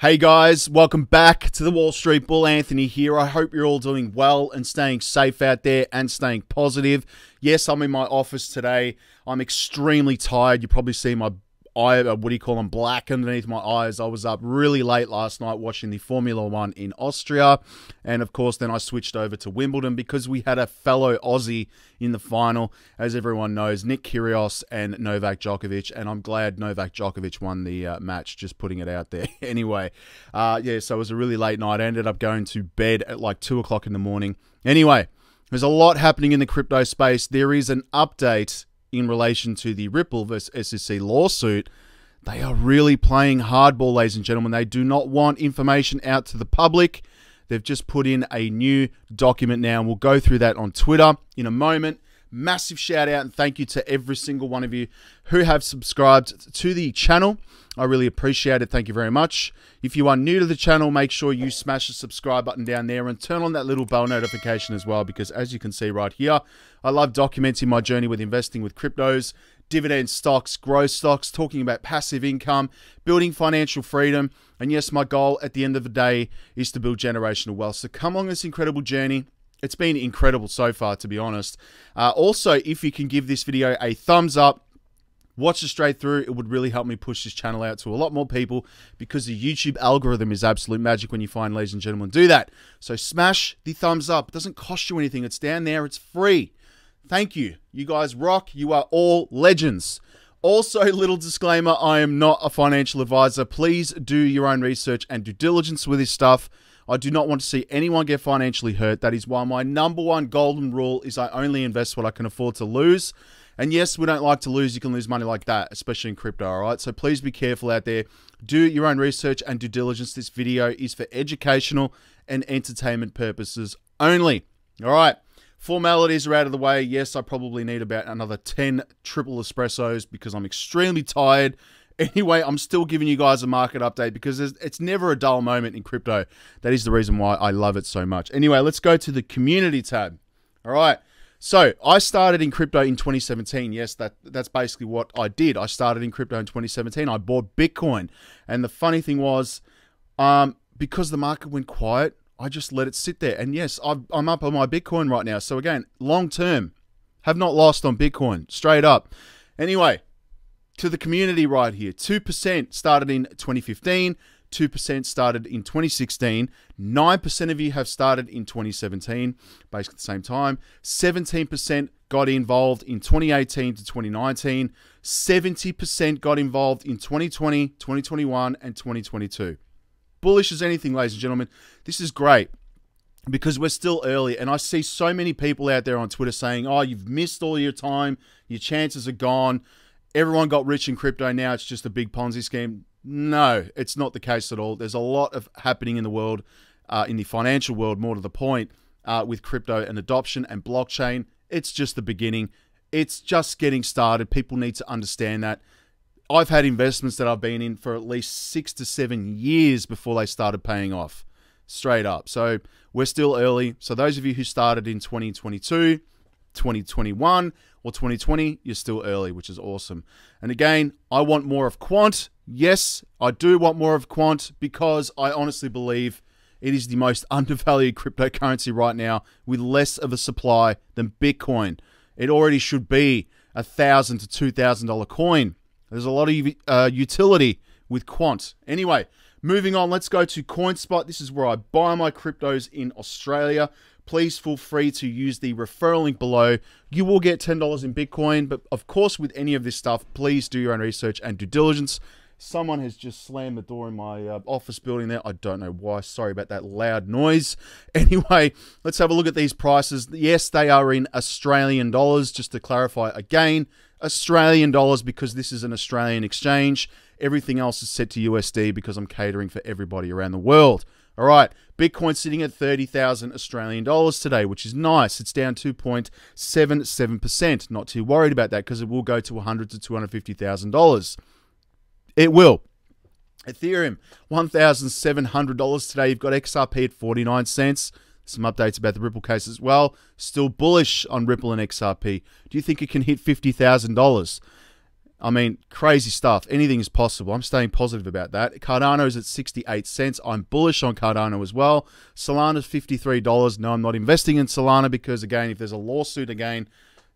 Hey guys, welcome back to the Wall Street Bull. Anthony here. I hope you're all doing well and staying safe out there and staying positive. Yes, I'm in my office today. I'm extremely tired. You probably see my eye, uh, what do you call them, black underneath my eyes. I was up really late last night watching the Formula One in Austria. And of course, then I switched over to Wimbledon because we had a fellow Aussie in the final, as everyone knows, Nick Kyrgios and Novak Djokovic. And I'm glad Novak Djokovic won the uh, match, just putting it out there. anyway, uh, yeah, so it was a really late night. I ended up going to bed at like 2 o'clock in the morning. Anyway, there's a lot happening in the crypto space. There is an update in relation to the Ripple versus SEC lawsuit, they are really playing hardball, ladies and gentlemen. They do not want information out to the public. They've just put in a new document now, and we'll go through that on Twitter in a moment. Massive shout out and thank you to every single one of you who have subscribed to the channel. I really appreciate it. Thank you very much. If you are new to the channel, make sure you smash the subscribe button down there and turn on that little bell notification as well because as you can see right here, I love documenting my journey with investing with cryptos, dividend stocks, growth stocks, talking about passive income, building financial freedom. And yes, my goal at the end of the day is to build generational wealth. So come on this incredible journey it's been incredible so far, to be honest. Uh, also, if you can give this video a thumbs up, watch it straight through, it would really help me push this channel out to a lot more people because the YouTube algorithm is absolute magic when you find, ladies and gentlemen, do that. So smash the thumbs up. It doesn't cost you anything. It's down there. It's free. Thank you. You guys rock. You are all legends. Also, little disclaimer I am not a financial advisor. Please do your own research and due diligence with this stuff. I do not want to see anyone get financially hurt. That is why my number one golden rule is I only invest what I can afford to lose. And yes, we don't like to lose. You can lose money like that, especially in crypto, all right? So please be careful out there. Do your own research and due diligence. This video is for educational and entertainment purposes only. All right. Formalities are out of the way. Yes, I probably need about another 10 triple espressos because I'm extremely tired Anyway, I'm still giving you guys a market update because it's never a dull moment in crypto. That is the reason why I love it so much. Anyway, let's go to the community tab. All right. So I started in crypto in 2017. Yes, that that's basically what I did. I started in crypto in 2017. I bought Bitcoin, and the funny thing was, um, because the market went quiet, I just let it sit there. And yes, i I'm up on my Bitcoin right now. So again, long term, have not lost on Bitcoin. Straight up. Anyway, to the community right here. 2% started in 2015, 2% started in 2016, 9% of you have started in 2017, basically the same time. 17% got involved in 2018 to 2019, 70% got involved in 2020, 2021, and 2022. Bullish as anything, ladies and gentlemen. This is great because we're still early and I see so many people out there on Twitter saying, "Oh, you've missed all your time. Your chances are gone everyone got rich in crypto now it's just a big ponzi scheme. No it's not the case at all. There's a lot of happening in the world uh, in the financial world more to the point uh, with crypto and adoption and blockchain. It's just the beginning. It's just getting started. People need to understand that. I've had investments that i've been in for at least six to seven years before they started paying off straight up. So we're still early. So those of you who started in 2022 2021 or 2020, you're still early, which is awesome. And again, I want more of quant. Yes, I do want more of quant because I honestly believe it is the most undervalued cryptocurrency right now with less of a supply than Bitcoin. It already should be a thousand to two thousand dollar coin. There's a lot of uh, utility with quant. Anyway, moving on, let's go to CoinSpot. This is where I buy my cryptos in Australia please feel free to use the referral link below. You will get $10 in Bitcoin, but of course, with any of this stuff, please do your own research and due diligence. Someone has just slammed the door in my uh, office building there. I don't know why. Sorry about that loud noise. Anyway, let's have a look at these prices. Yes, they are in Australian dollars. Just to clarify again, Australian dollars because this is an Australian exchange. Everything else is set to USD because I'm catering for everybody around the world. All right, Bitcoin sitting at 30,000 Australian dollars today, which is nice. It's down 2.77%. Not too worried about that because it will go to 100 to 250,000 dollars. It will. Ethereum, $1,700 today. You've got XRP at 49 cents. Some updates about the Ripple case as well. Still bullish on Ripple and XRP. Do you think it can hit $50,000? I mean, crazy stuff. Anything is possible. I'm staying positive about that. Cardano is at 68 cents. I'm bullish on Cardano as well. Solana's $53. No, I'm not investing in Solana because, again, if there's a lawsuit again,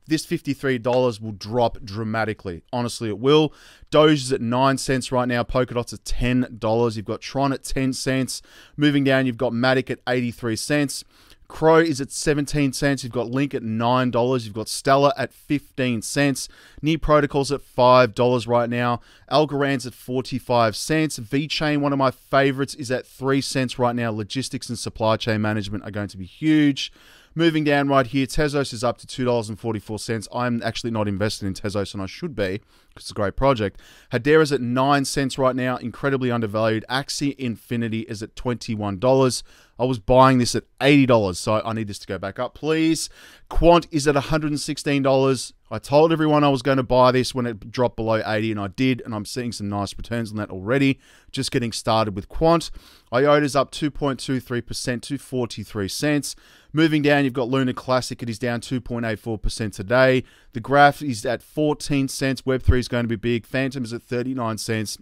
this $53 will drop dramatically. Honestly, it will. Doge is at 9 cents right now. Polkadot's at $10. You've got Tron at 10 cents. Moving down, you've got Matic at 83 cents. CRO is at 17 cents. You've got Link at $9. You've got Stellar at 15 cents. Near Protocols at $5 right now. Algorand's at 45 cents. VeChain, one of my favorites, is at 3 cents right now. Logistics and supply chain management are going to be huge. Moving down right here, Tezos is up to $2.44. I'm actually not invested in Tezos, and I should be it's a great project. Hedera's at 9 cents right now, incredibly undervalued. Axie Infinity is at $21. I was buying this at $80, so I need this to go back up, please. Quant is at $116. I told everyone I was going to buy this when it dropped below 80, and I did, and I'm seeing some nice returns on that already. Just getting started with Quant. IOTA's up 2.23% to 43 cents. Moving down, you've got Luna Classic. It is down 2.84% today. The graph is at 14 cents. Web3 is going to be big. Fantom is at 39 cents.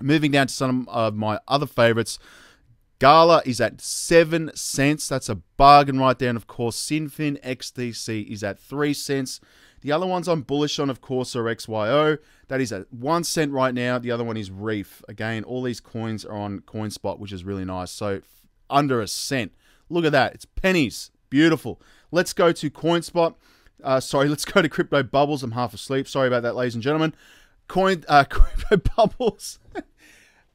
Moving down to some of my other favorites. Gala is at 7 cents. That's a bargain right there. And of course, XinFin XDC is at 3 cents. The other ones I'm bullish on, of course, are XYO. That is at 1 cent right now. The other one is Reef. Again, all these coins are on CoinSpot, which is really nice. So under a cent. Look at that. It's pennies. Beautiful. Let's go to CoinSpot. Uh, sorry, let's go to Crypto Bubbles. I'm half asleep. Sorry about that, ladies and gentlemen. Coin uh, Crypto Bubbles.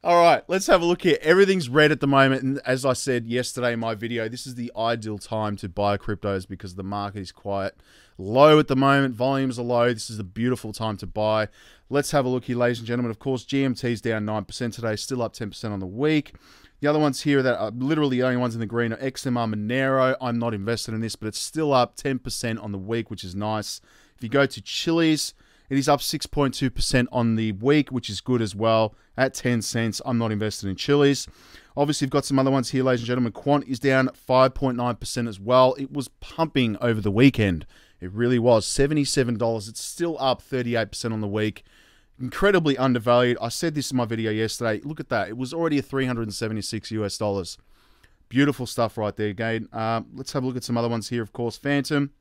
All right, let's have a look here. Everything's red at the moment, and as I said yesterday in my video, this is the ideal time to buy cryptos because the market is quite low at the moment. Volumes are low. This is a beautiful time to buy. Let's have a look here, ladies and gentlemen. Of course, GMT's down 9% today, still up 10% on the week. The other ones here that are literally the only ones in the green are XMR Monero. I'm not invested in this, but it's still up 10% on the week, which is nice. If you go to Chiliz, it is up 6.2% on the week, which is good as well. At 10 cents, I'm not invested in Chiliz. Obviously, you've got some other ones here, ladies and gentlemen. Quant is down 5.9% as well. It was pumping over the weekend. It really was. $77. It's still up 38% on the week incredibly undervalued. I said this in my video yesterday. Look at that. It was already a 376 US dollars. Beautiful stuff right there again. Um, let's have a look at some other ones here. Of course, Fantom,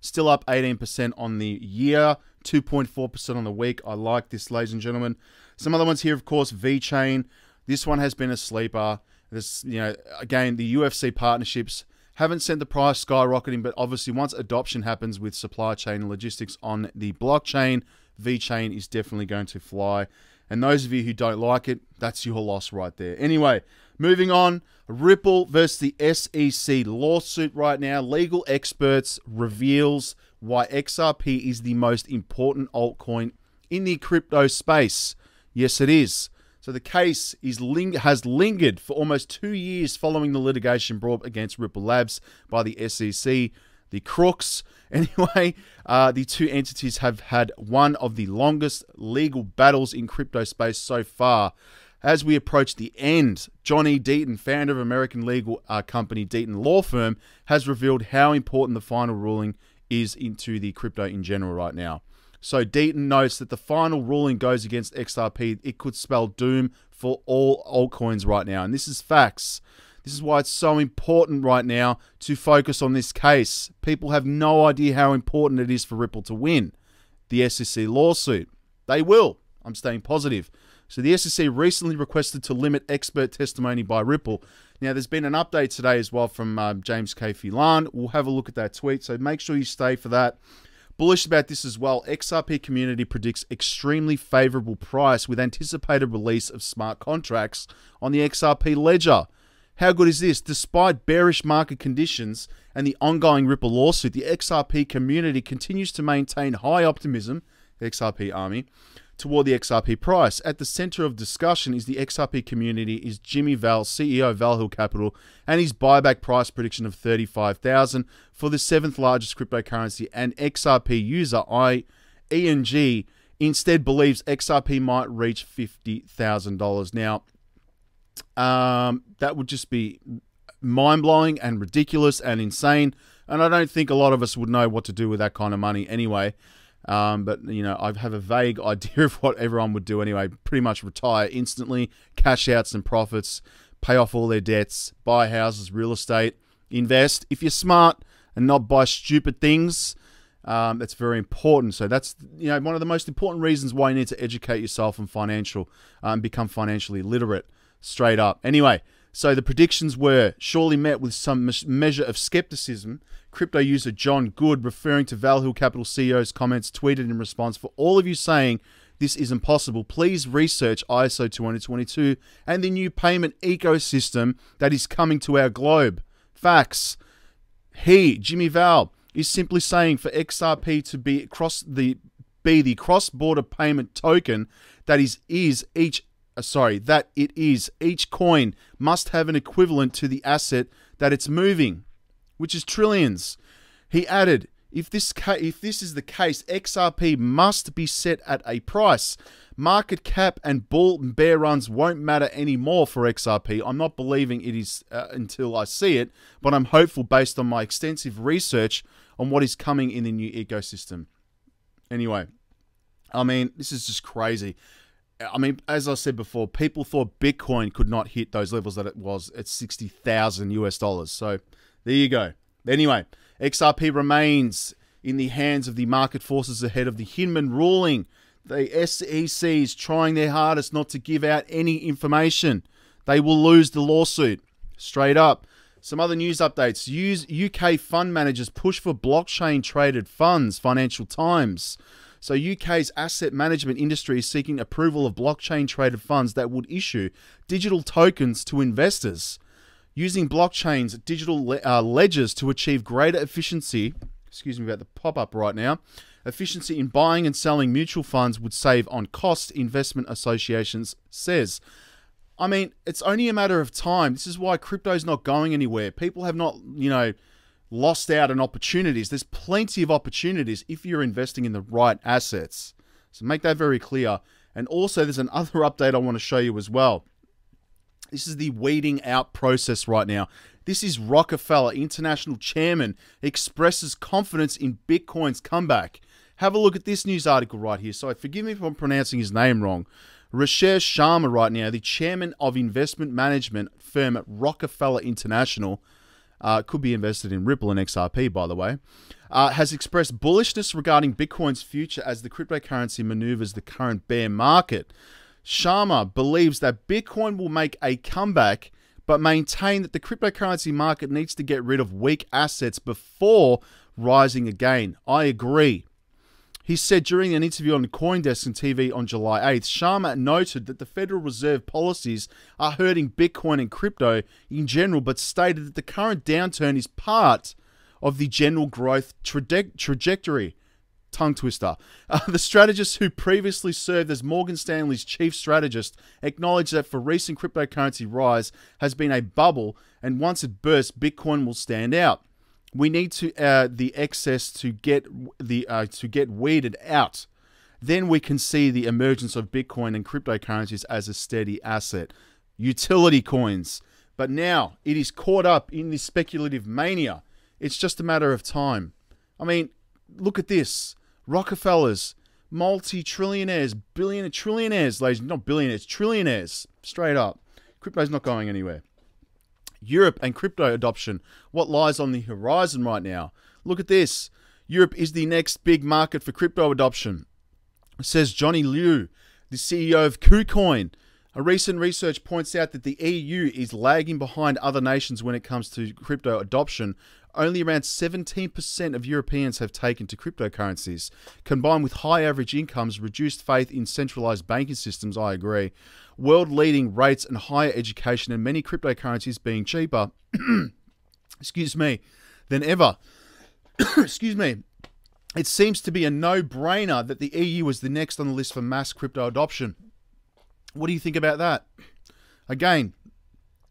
Still up 18% on the year, 2.4% on the week. I like this, ladies and gentlemen. Some other ones here, of course, VeChain. This one has been a sleeper. This, you know, again, the UFC partnerships haven't sent the price skyrocketing, but obviously once adoption happens with supply chain logistics on the blockchain, VeChain is definitely going to fly. And those of you who don't like it, that's your loss right there. Anyway, moving on. Ripple versus the SEC lawsuit right now. Legal experts reveals why XRP is the most important altcoin in the crypto space. Yes, it is. So the case is ling- has lingered for almost two years following the litigation brought against Ripple Labs by the SEC the crooks. Anyway, uh, the two entities have had one of the longest legal battles in crypto space so far. As we approach the end, Johnny Deaton, founder of American legal uh, company Deaton Law Firm, has revealed how important the final ruling is into the crypto in general right now. So Deaton notes that the final ruling goes against XRP. It could spell doom for all altcoins right now, and this is facts. This is why it's so important right now to focus on this case. People have no idea how important it is for Ripple to win the SEC lawsuit. They will. I'm staying positive. So the SEC recently requested to limit expert testimony by Ripple. Now, there's been an update today as well from uh, James K. Filan. We'll have a look at that tweet, so make sure you stay for that. Bullish about this as well. XRP community predicts extremely favorable price with anticipated release of smart contracts on the XRP ledger. How good is this? Despite bearish market conditions and the ongoing Ripple lawsuit, the XRP community continues to maintain high optimism, XRP Army, toward the XRP price. At the center of discussion is the XRP community is Jimmy Val, CEO of Valhil Capital, and his buyback price prediction of 35,000 for the seventh largest cryptocurrency and XRP user I ENG instead believes XRP might reach $50,000. Now, um, that would just be mind blowing and ridiculous and insane. And I don't think a lot of us would know what to do with that kind of money anyway. Um, but you know, I have a vague idea of what everyone would do anyway. Pretty much retire instantly, cash out some profits, pay off all their debts, buy houses, real estate, invest. If you're smart and not buy stupid things, um, that's very important. So that's you know one of the most important reasons why you need to educate yourself on financial, um, become financially literate. Straight up. Anyway, so the predictions were surely met with some measure of skepticism. Crypto user John Good, referring to Valhil Capital CEO's comments, tweeted in response For all of you saying this isn't possible, please research ISO 2022 and the new payment ecosystem that is coming to our globe. Facts. He, Jimmy Val, is simply saying for XRP to be across the be the cross-border payment token that is is each sorry that it is each coin must have an equivalent to the asset that it's moving, which is trillions. He added, if this ca- if this is the case, XRP must be set at a price. Market cap and bull and bear runs won't matter anymore for XRP. I'm not believing it is uh, until I see it, but I'm hopeful based on my extensive research on what is coming in the new ecosystem. Anyway, I mean, this is just crazy. I mean, as I said before, people thought Bitcoin could not hit those levels that it was at 60,000 US dollars. So there you go. Anyway, XRP remains in the hands of the market forces ahead of the Hinman ruling. The SEC is trying their hardest not to give out any information. They will lose the lawsuit. Straight up. Some other news updates. Use UK fund managers push for blockchain traded funds. Financial Times. So UK's asset management industry is seeking approval of blockchain traded funds that would issue digital tokens to investors. Using blockchain's digital le uh, ledgers to achieve greater efficiency, excuse me about the pop up right now, efficiency in buying and selling mutual funds would save on cost, investment associations says. I mean, it's only a matter of time. This is why crypto is not going anywhere. People have not, you know, lost out on opportunities. There's plenty of opportunities if you're investing in the right assets. So make that very clear. And also, there's another update I want to show you as well. This is the weeding out process right now. This is Rockefeller, international chairman, expresses confidence in Bitcoin's comeback. Have a look at this news article right here. So, forgive me if I'm pronouncing his name wrong. Rajesh Sharma, right now, the chairman of investment management firm at Rockefeller International, uh, could be invested in Ripple and XRP, by the way, uh, has expressed bullishness regarding Bitcoin's future as the cryptocurrency maneuvers the current bear market. Sharma believes that Bitcoin will make a comeback, but maintain that the cryptocurrency market needs to get rid of weak assets before rising again. I agree. He said during an interview on Coindesk and TV on July 8th, Sharma noted that the Federal Reserve policies are hurting Bitcoin and crypto in general, but stated that the current downturn is part of the general growth traje trajectory tongue twister. Uh, the strategist who previously served as Morgan Stanley's chief strategist acknowledged that for recent cryptocurrency rise has been a bubble, and once it bursts, Bitcoin will stand out. We need to uh, the excess to get the uh, to get weeded out. Then we can see the emergence of Bitcoin and cryptocurrencies as a steady asset, utility coins. But now it is caught up in this speculative mania. It's just a matter of time. I mean, look at this. Rockefellers, multi-trillionaires, billionaire trillionaires, ladies, not billionaires, trillionaires, straight up. Crypto's not going anywhere. Europe and crypto adoption, what lies on the horizon right now? Look at this. Europe is the next big market for crypto adoption, says Johnny Lyu, the CEO of KuCoin. A recent research points out that the EU is lagging behind other nations when it comes to crypto adoption, only around 17% of Europeans have taken to cryptocurrencies. Combined with high average incomes, reduced faith in centralized banking systems, I agree, world leading rates and higher education, and many cryptocurrencies being cheaper, excuse me, than ever. excuse me. It seems to be a no brainer that the EU is the next on the list for mass crypto adoption. What do you think about that? Again,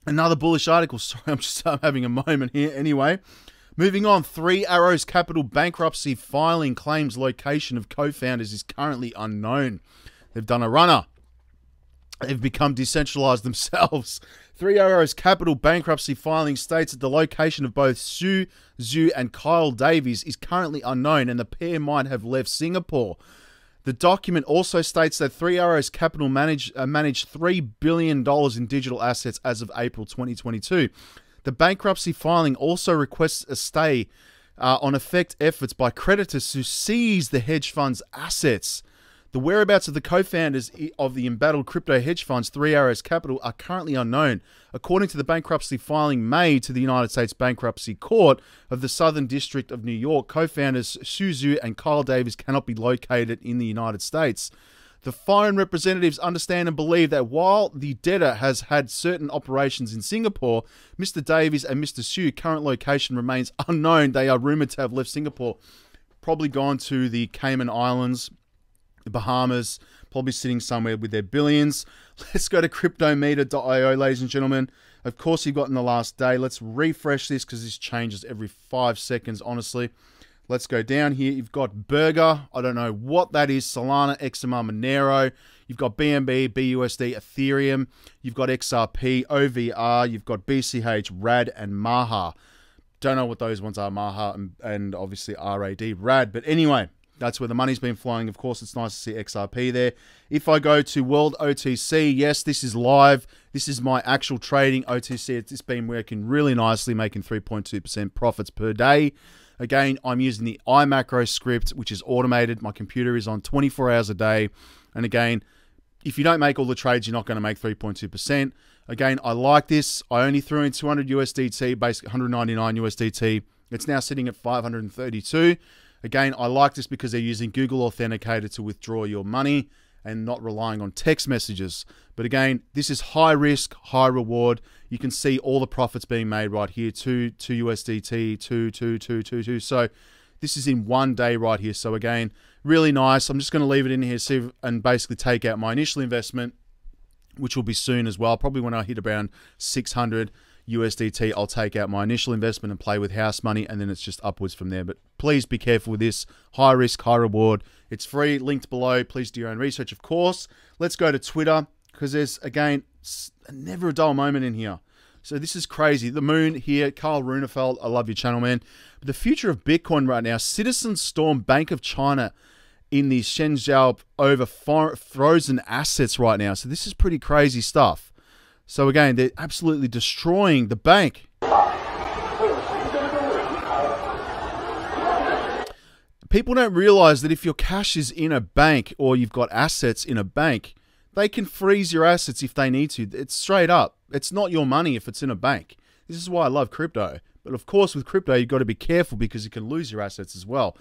another bullish article. Sorry, I'm just I'm having a moment here. Anyway, Moving on, Three Arrows Capital bankruptcy filing claims location of co founders is currently unknown. They've done a runner. They've become decentralized themselves. Three Arrows Capital bankruptcy filing states that the location of both Su Zhu and Kyle Davies is currently unknown and the pair might have left Singapore. The document also states that Three Arrows Capital manage, uh, managed $3 billion in digital assets as of April 2022. The bankruptcy filing also requests a stay uh, on effect efforts by creditors to seize the hedge fund's assets. The whereabouts of the co founders of the embattled crypto hedge funds, Three Arrows Capital, are currently unknown. According to the bankruptcy filing made to the United States Bankruptcy Court of the Southern District of New York, co founders Su Zhu and Kyle Davies cannot be located in the United States. The foreign representatives understand and believe that while the debtor has had certain operations in Singapore, Mr. Davies and Mr. Su's current location remains unknown. They are rumored to have left Singapore, probably gone to the Cayman Islands the Bahamas, probably sitting somewhere with their billions. Let's go to cryptometer.io, ladies and gentlemen. Of course, you've got in the last day. Let's refresh this because this changes every five seconds, honestly. Let's go down here. You've got Burger. I don't know what that is. Solana, XMR, Monero. You've got BNB, BUSD, Ethereum. You've got XRP, OVR. You've got BCH, RAD, and Maha. Don't know what those ones are, Maha and, and obviously RAD, RAD. But anyway, that's where the money's been flowing. Of course, it's nice to see XRP there. If I go to World OTC, yes, this is live. This is my actual trading OTC. It's been working really nicely, making 3.2% profits per day. Again, I'm using the iMacro script, which is automated. My computer is on 24 hours a day. And again, if you don't make all the trades, you're not going to make 3.2%. Again, I like this. I only threw in 200 USDT, basically 199 USDT. It's now sitting at 532. Again, I like this because they're using Google Authenticator to withdraw your money and not relying on text messages. But again, this is high risk, high reward. You can see all the profits being made right here, two, two USDT, two, two, two, two, two. So this is in one day right here. So again, really nice. I'm just going to leave it in here see, and basically take out my initial investment, which will be soon as well. Probably when I hit around 600. USDT, I'll take out my initial investment and play with house money, and then it's just upwards from there. But please be careful with this. High risk, high reward. It's free, linked below. Please do your own research, of course. Let's go to Twitter because there's, again, never a dull moment in here. So this is crazy. The moon here, Carl Runefelt. I love your channel, man. But the future of Bitcoin right now, citizens storm Bank of China in the Zhengzhou over frozen assets right now. So this is pretty crazy stuff. So again, they're absolutely destroying the bank. People don't realize that if your cash is in a bank or you've got assets in a bank, they can freeze your assets if they need to. It's straight up. It's not your money if it's in a bank. This is why I love crypto. But of course, with crypto, you've got to be careful because you can lose your assets as well.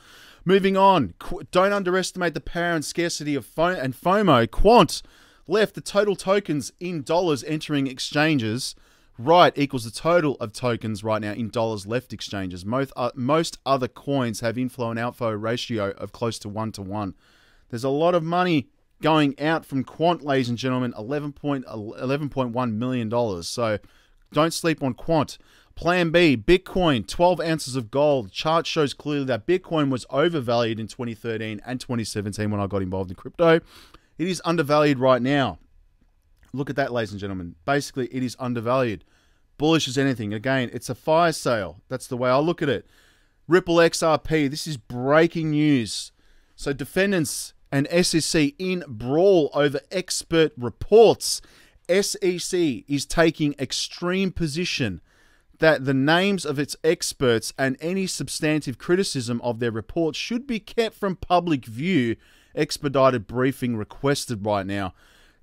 Moving on, don't underestimate the power and scarcity of FOMO and FOMO. Quant Left, the total tokens in dollars entering exchanges. Right equals the total of tokens right now in dollars left exchanges. Most, uh, most other coins have inflow and outflow ratio of close to one to one. There's a lot of money going out from Quant, ladies and gentlemen, $11.1 million. So don't sleep on Quant. Plan B, Bitcoin, 12 ounces of gold. Chart shows clearly that Bitcoin was overvalued in 2013 and 2017 when I got involved in crypto. It is undervalued right now. Look at that, ladies and gentlemen. Basically, it is undervalued. Bullish as anything. Again, it's a fire sale. That's the way I look at it. Ripple XRP. This is breaking news. So, defendants and SEC in brawl over expert reports. SEC is taking extreme position that the names of its experts and any substantive criticism of their reports should be kept from public view expedited briefing requested right now.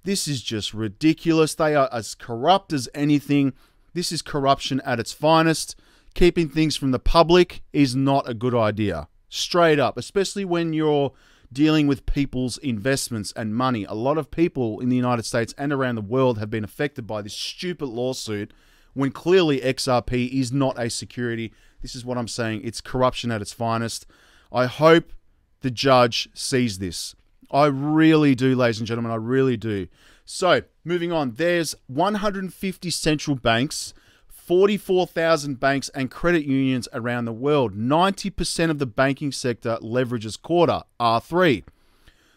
This is just ridiculous. They are as corrupt as anything. This is corruption at its finest. Keeping things from the public is not a good idea. Straight up, especially when you're dealing with people's investments and money. A lot of people in the United States and around the world have been affected by this stupid lawsuit when clearly XRP is not a security. This is what I'm saying. It's corruption at its finest. I hope the judge sees this. I really do, ladies and gentlemen. I really do. So, moving on, there's 150 central banks, 44,000 banks, and credit unions around the world. 90% of the banking sector leverages Corda, R3.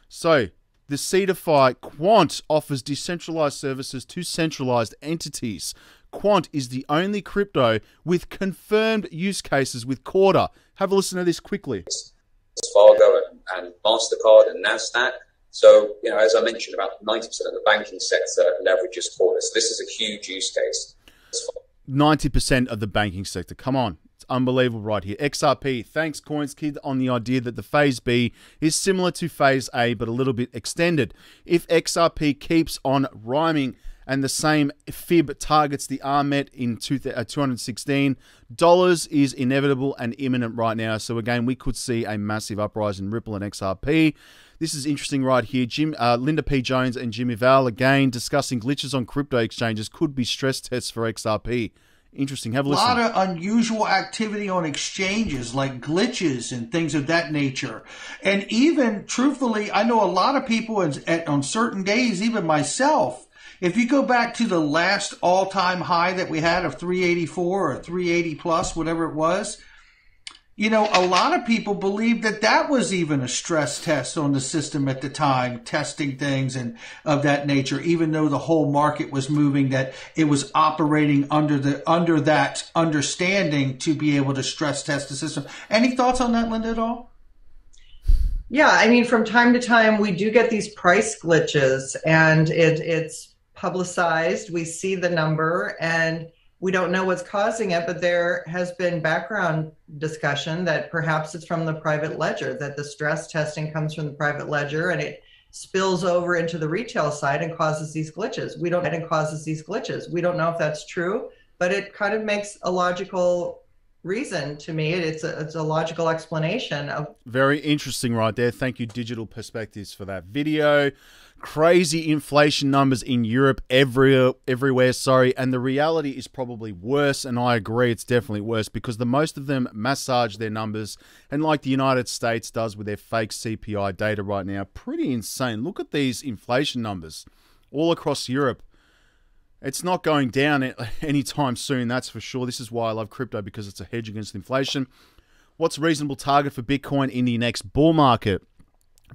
So, Decentrify Quant offers decentralized services to centralized entities. Quant is the only crypto with confirmed use cases with Corda. Have a listen to this quickly. Fargo and, MasterCard and NASDAQ. So, you know, as I mentioned, about 90% of the banking sector leverages Corda. So this is a huge use case. 90% of the banking sector. Come on. It's unbelievable right here. XRP, thanks CoinsKid on the idea that the Phase B is similar to Phase A but a little bit extended. If XRP keeps on rhyming and the same fib targets the RMET in 216 uh, dollars is inevitable and imminent right now. So again, we could see a massive uprising in Ripple and XRP. This is interesting right here. Jim, uh, Linda P. Jones and Jimmy Val again discussing glitches on crypto exchanges could be stress tests for XRP. Interesting. Have a listen. A lot of unusual activity on exchanges, like glitches and things of that nature. And even, truthfully, I know a lot of people at, on certain days, even myself, if you go back to the last all time high that we had of 384 or 380 plus, whatever it was, you know, a lot of people believe that that was even a stress test on the system at the time, testing things and of that nature, even though the whole market was moving, that it was operating under the, under that understanding to be able to stress test the system. Any thoughts on that, Linda, at all? Yeah, I mean, from time to time, we do get these price glitches and it, it's publicized. We see the number and we don't know what's causing it, but there has been background discussion that perhaps it's from the private ledger, that the stress testing comes from the private ledger and it spills over into the retail side and causes these glitches. We don't and causes these glitches. We don't know if that's true, but it kind of makes a logical reason to me. It's a, it's a logical explanation of. Very interesting, right there. Thank you, Digital Perspectives, for that video crazy inflation numbers in Europe every, everywhere, sorry, and the reality is probably worse, and I agree it's definitely worse because the most of them massage their numbers, and like the United States does with their fake CPI data right now, pretty insane. Look at these inflation numbers all across Europe. It's not going down anytime soon, that's for sure. This is why I love crypto because it's a hedge against inflation. What's a reasonable target for Bitcoin in the next bull market?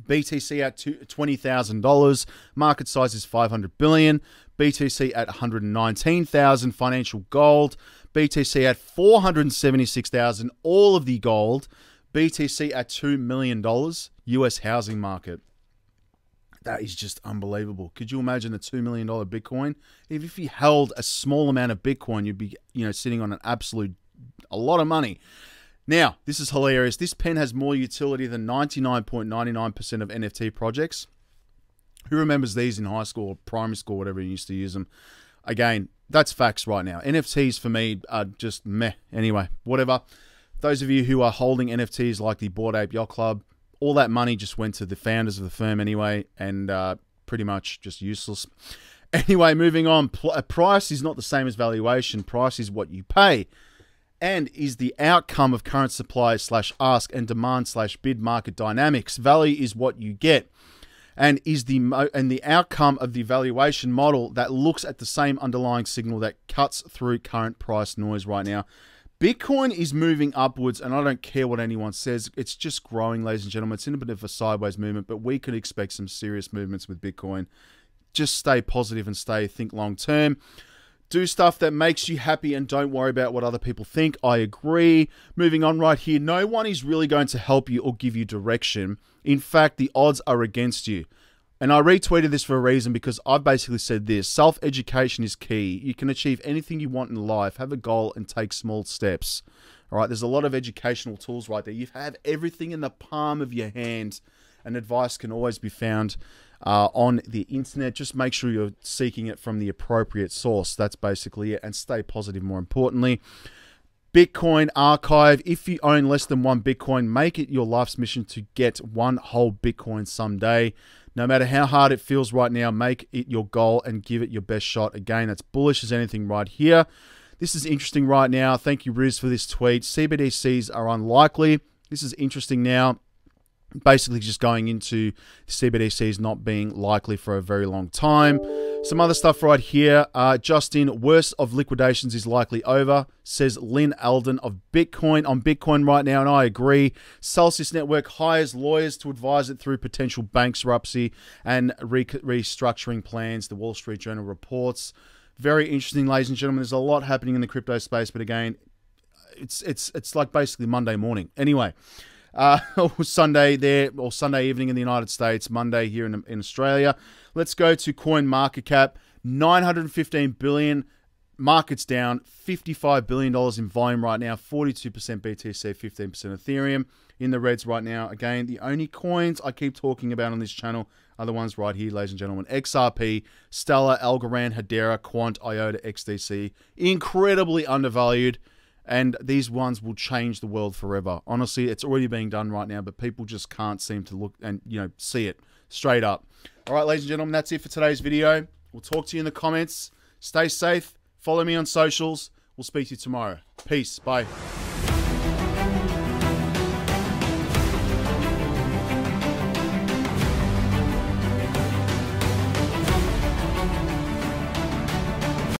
BTC at $20,000. Market size is 500 billion. BTC at 119,000 financial gold. BTC at 476,000 all of the gold. BTC at 2 million dollars US housing market. That is just unbelievable. Could you imagine a $2 million Bitcoin? If, if you held a small amount of Bitcoin, you'd be, you know, sitting on an absolute a lot of money. Now, this is hilarious. This pen has more utility than 99.99% of NFT projects. Who remembers these in high school or primary school, whatever you used to use them? Again, that's facts right now. NFTs for me are just meh. Anyway, whatever. Those of you who are holding NFTs like the Bored Ape Yacht Club, all that money just went to the founders of the firm anyway, and uh, pretty much just useless. Anyway, moving on. Price is not the same as valuation. Price is what you pay and is the outcome of current supply slash ask and demand slash bid market dynamics. Value is what you get, and is the and the outcome of the valuation model that looks at the same underlying signal that cuts through current price noise right now. Bitcoin is moving upwards, and I don't care what anyone says. It's just growing, ladies and gentlemen. It's in a bit of a sideways movement, but we could expect some serious movements with Bitcoin. Just stay positive and stay think long term. Do stuff that makes you happy and don't worry about what other people think. I agree. Moving on right here, no one is really going to help you or give you direction. In fact, the odds are against you. And I retweeted this for a reason because I've basically said this self education is key. You can achieve anything you want in life, have a goal, and take small steps. All right, there's a lot of educational tools right there. You have everything in the palm of your hand, and advice can always be found uh, on the internet. Just make sure you're seeking it from the appropriate source. That's basically it. And stay positive, more importantly. Bitcoin archive. If you own less than one Bitcoin, make it your life's mission to get one whole Bitcoin someday. No matter how hard it feels right now, make it your goal and give it your best shot. Again, that's bullish as anything right here. This is interesting right now. Thank you, Riz, for this tweet. CBDCs are unlikely. This is interesting now. Basically just going into CBDCs not being likely for a very long time. Some other stuff right here. Uh, Justin, worst of liquidations is likely over, says Lyn Alden of Bitcoin on Bitcoin right now, and I agree. Celsius Network hires lawyers to advise it through potential bankruptcy and re- restructuring plans. The Wall Street Journal reports. Very interesting, ladies and gentlemen. There's a lot happening in the crypto space, but again, it's it's it's like basically Monday morning. Anyway, uh, Sunday there, or Sunday evening in the United States, Monday here in, in Australia. Let's go to Coin Market Cap, 915 billion. Markets down, $55 billion in volume right now, 42% BTC, 15% Ethereum. In the reds right now. Again, the only coins I keep talking about on this channel are the ones right here, ladies and gentlemen. XRP, Stellar, Algorand, Hedera, Quant, IOTA, XDC. Incredibly undervalued and these ones will change the world forever. Honestly, it's already being done right now, but people just can't seem to look and you know see it straight up. All right, ladies and gentlemen, that's it for today's video. We'll talk to you in the comments. Stay safe. Follow me on socials. We'll speak to you tomorrow. Peace. Bye.